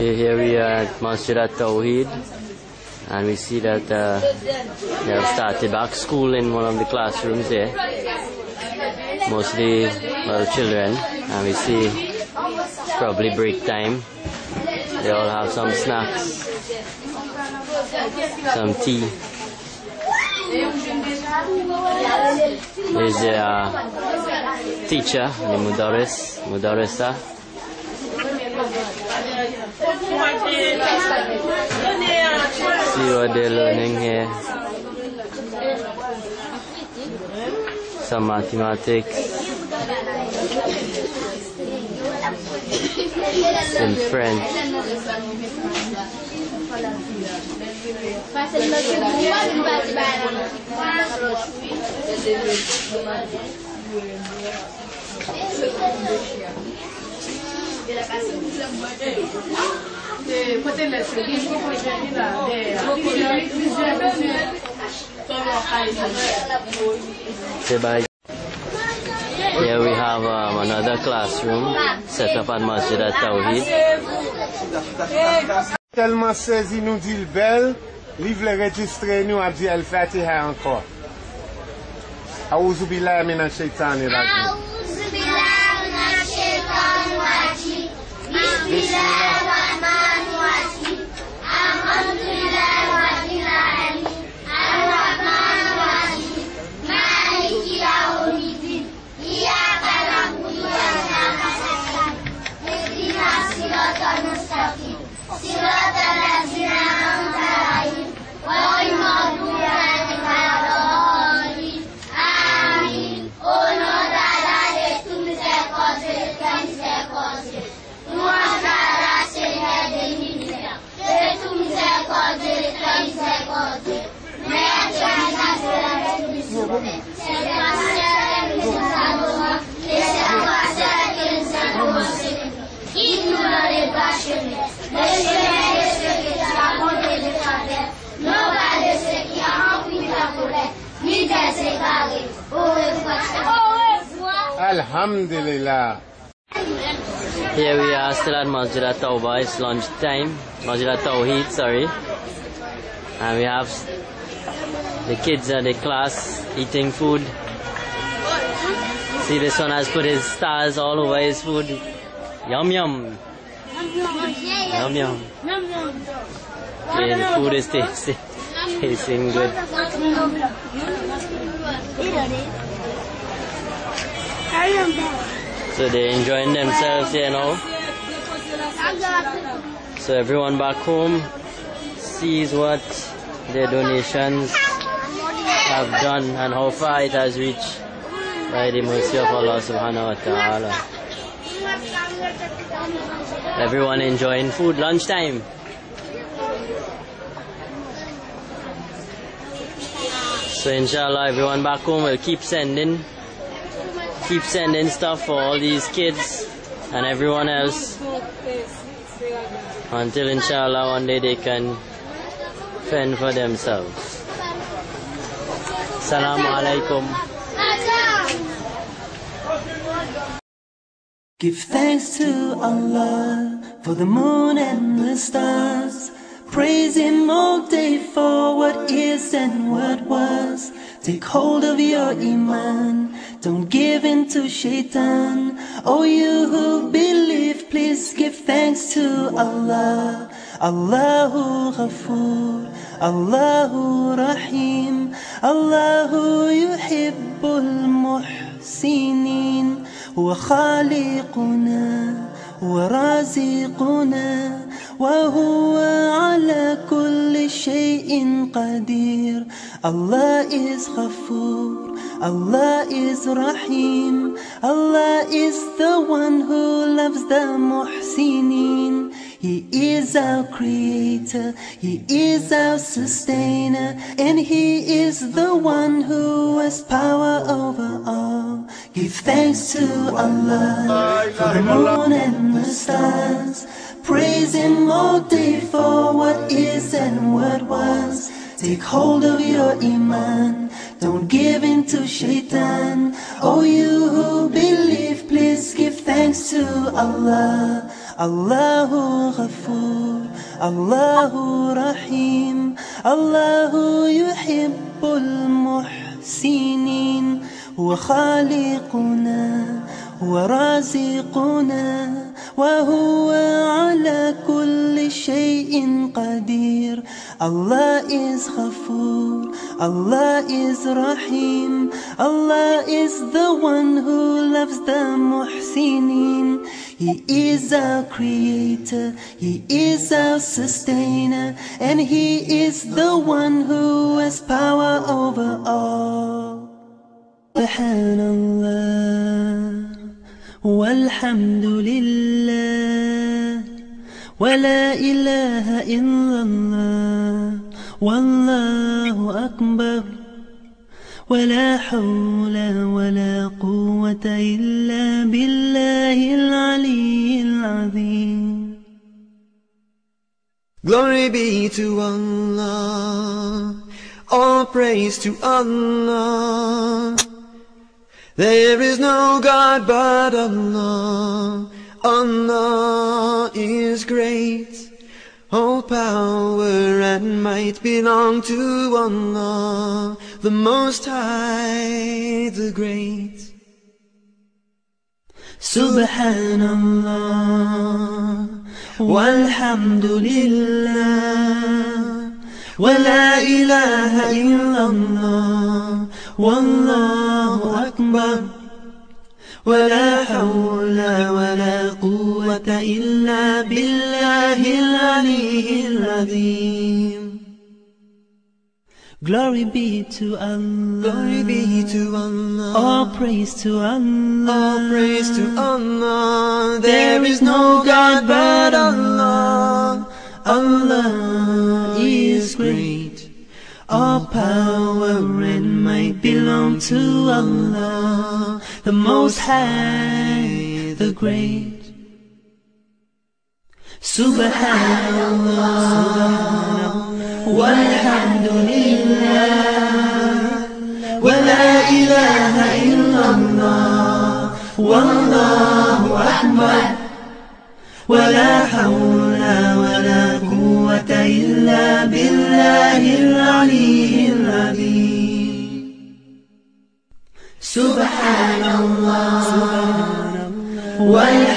Here we are at Masjid at Tawheed, and we see that uh, they have started back school in one of the classrooms there. Mostly well children, and we see it's probably break time. They all have some snacks, some tea. There's a uh, teacher, the Mudaris. See what they're learning here. Some mathematics. Some French. Kote le se li, pou pou jen li la, de plizye, plizye, plizye, ton yon kari se ve. Se bay. Here we have um, another classroom set up at Masjid al-Tawhid. Telman sezi nou di l'bel, li vle registre nou a di al-Fatiha anko. Aouzou bilay menan cheytani ragnou. Alhamdulillah. Here we are still at Masjid at Tawbah. It's lunch time. Masjid at Tawheed, sorry. And we have the kids at the class eating food. See, this one has put his stars all over his food. Yum yum. Yum yum. Yeah, the food is tasty. Tasting good. So they're enjoying themselves here now. So everyone back home sees what their donations have done and how far it has reached by the mercy of Allah subhanahu wa ta'ala. Everyone enjoying food, lunchtime. So inshallah everyone back home will keep sending keep sending stuff for all these kids and everyone else until inshallah one day they can fend for themselves. Assalamu alaikum. Give thanks to Allah for the moon and the stars. Praise Him all day for what is and what was. Take hold of your Iman. Don't give in to Shaitan. Oh, you who believe, please give thanks to Allah. Allahu Ghafoor, Allahu Rahim, Allahu Yuhibbul Muhsinin. هو خالقنا ورازقنا وهو على كل شيء قدير Allah is Ghafoor Allah is Rahim Allah is the one who loves the Muhsinin He is our creator, He is our sustainer, and He is the one who has power over all. Give thanks to Allah for the moon and the stars. Praise Him all day for what is and what was. Take hold of your Iman, don't give in to Shaitan. Oh, you who believe, please give thanks to Allah. الله غفور الله رحيم الله يحب المحسنين هو خالقنا هو رازقنا وهو على كل شيء قدير Allah is غفور Allah is Rahim Allah is the one who loves the muhsinin He is our creator He is our sustainer And He is the one who has power over all والحمد لله ولا إله إلا الله والله أكبر ولا حول ولا قوة إلا بالله العلي العظيم Glory be to Allah, all praise to Allah. There is no God but Allah, Allah is great. All power might belong to Allah, the Most High, the Great. Subhanallah, walhamdulillah, wa la ilaha illallah, wallahu akbar. ولا حول ولا قوة إلا بالله العلي العظيم Glory be to Allah Glory be to Allah. All praise to Allah All praise to Allah. There is no God but Allah. Allah is great. All power and might belong to Allah, the Most High, the Great. Subhanallah, Subhanallah walhamdulillah, wa la ilaha illallah, wallahu akbar, wa la hawla wa la quwwata illa One